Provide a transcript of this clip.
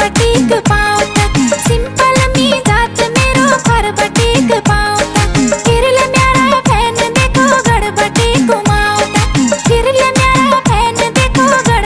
बटीक पाओ।